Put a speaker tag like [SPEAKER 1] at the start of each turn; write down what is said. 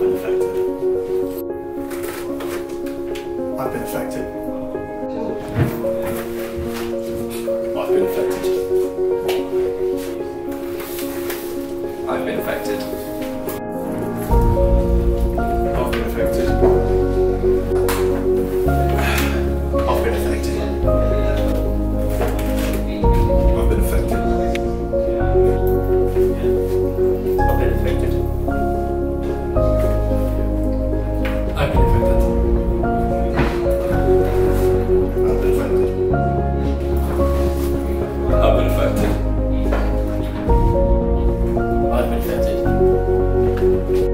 [SPEAKER 1] been affected. I've been affected.
[SPEAKER 2] I've been affected. I've been affected.
[SPEAKER 3] Música